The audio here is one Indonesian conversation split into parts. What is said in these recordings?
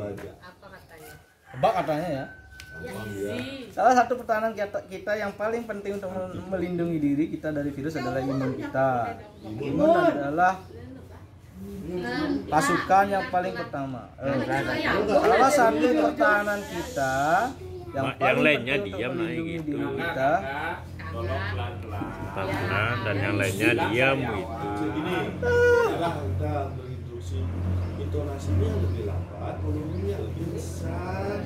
baja. Apa katanya? Tebak katanya ya. Ya ya. Salah satu pertahanan kita, kita yang paling penting untuk mel- melindungi diri kita dari virus adalah imun kita. Imun adalah pasukan yang paling pertama. Eh, salah satu pertahanan kita yang paling lainnya penting untuk diam, melindungi gitu. diri kita. Karena dan yang lainnya diam gitu. Intonasinya lebih lambat, volumenya lebih besar.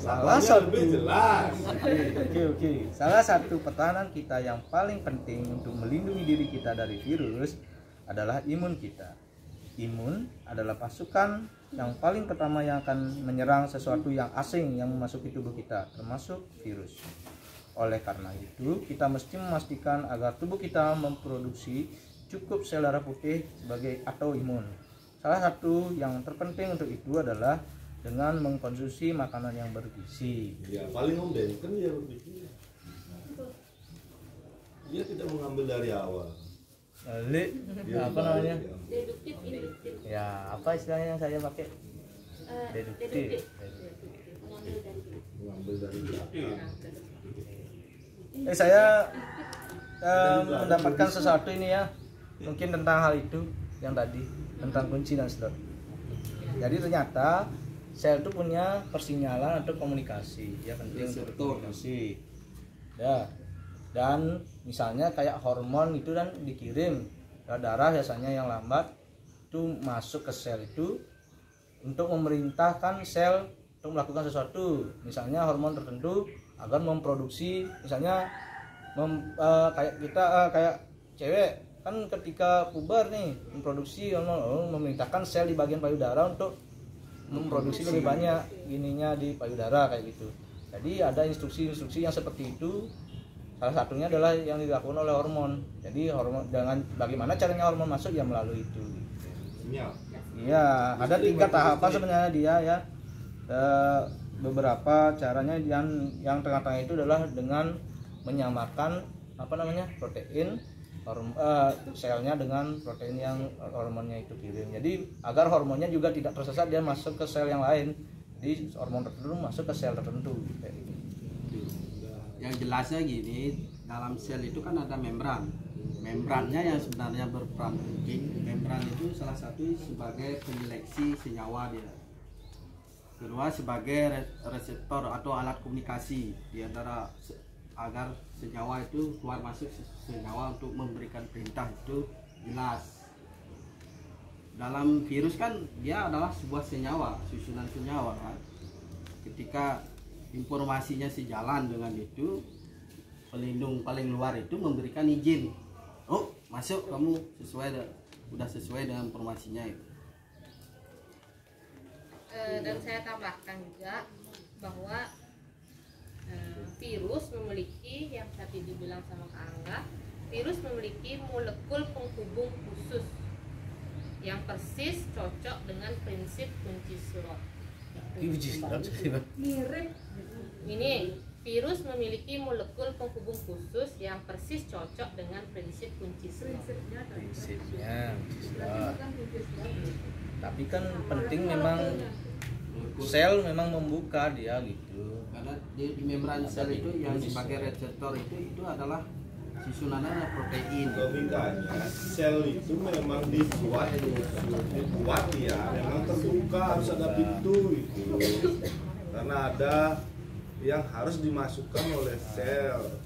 Salah satu. lebih jelas. Oke, oke, oke. Salah satu pertahanan kita yang paling penting untuk melindungi diri kita dari virus adalah imun kita. Imun adalah pasukan yang paling pertama yang akan menyerang sesuatu yang asing yang memasuki tubuh kita, termasuk virus. Oleh karena itu, kita mesti memastikan agar tubuh kita memproduksi cukup sel darah putih sebagai atau imun. Salah satu yang terpenting untuk itu adalah dengan mengkonsumsi makanan yang bergizi. Ya paling om Ben kan dia. Dia tidak mengambil dari awal. Balik, Dia apa namanya? ya. Deduktif, induktif. Ya, apa istilahnya yang saya pakai? Eh, Deduktif. Mengambil dari Mengambil dari belakang. Eh, saya eh, mendapatkan sesuatu ini ya, mungkin tentang hal itu yang tadi tentang kunci dan slot. Jadi ternyata sel itu punya persinyalan atau komunikasi, ya penting untuk komunikasi. Ya, dan misalnya kayak hormon itu kan dikirim. Ke darah biasanya yang lambat itu masuk ke sel itu untuk memerintahkan sel untuk melakukan sesuatu. Misalnya hormon tertentu agar memproduksi misalnya mem- eh, kayak kita eh, kayak cewek kan ketika puber nih memproduksi oh, memerintahkan sel di bagian payudara untuk memproduksi lebih banyak ininya di payudara kayak gitu. Jadi ada instruksi-instruksi yang seperti itu. Salah satunya adalah yang dilakukan oleh hormon. Jadi hormon dengan bagaimana caranya hormon masuk ya melalui itu. Iya, ada tiga tahapan sebenarnya dia ya. Eh, beberapa caranya yang yang tengah-tengah itu adalah dengan menyamakan apa namanya protein horm- eh, selnya dengan protein yang hormonnya itu kirim. Jadi agar hormonnya juga tidak tersesat dia masuk ke sel yang lain. Jadi hormon tertentu masuk ke sel tertentu. Gitu. yang jelasnya gini dalam sel itu kan ada membran membrannya yang sebenarnya berperan penting membran itu salah satu sebagai penyeleksi senyawa dia kedua sebagai re- reseptor atau alat komunikasi di antara agar senyawa itu keluar masuk se- senyawa untuk memberikan perintah itu jelas. Dalam virus kan dia adalah sebuah senyawa susunan senyawa kan. Ketika informasinya sejalan dengan itu pelindung paling luar itu memberikan izin. Oh masuk kamu sesuai udah sesuai dengan informasinya itu. Eh, dan saya tambahkan juga bahwa eh, virus memiliki yang tadi dibilang sama Kak Angga, virus memiliki molekul penghubung khusus yang persis cocok dengan prinsip kunci slot. Ini virus memiliki molekul penghubung khusus yang persis cocok dengan prinsip kunci slot. Prinsipnya, slot. tapi kan penting memang sel memang membuka dia gitu. karena di, di membran sel itu yang sebagai reseptor itu itu adalah susunannya protein. Logikanya sel itu memang dibuat dibuat ya memang terbuka harus ada pintu itu karena ada yang harus dimasukkan oleh sel.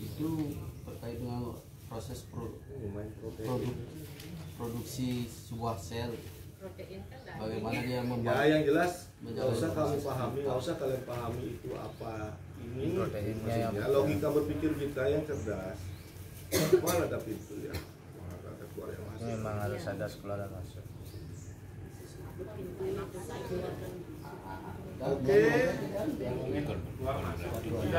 Itu terkait dengan proses pro- produk produksi sebuah sel Protein kan bagaimana dia ya membuat yang jelas nggak usah kamu pahami nggak usah kalian pahami itu apa ini. Proteinnya yang maksudnya betul. logika berpikir kita yang cerdas. Keluar ada pintu ya. Keluar ada keluar yang masuk. Memang harus ada sekolah dan masuk. oke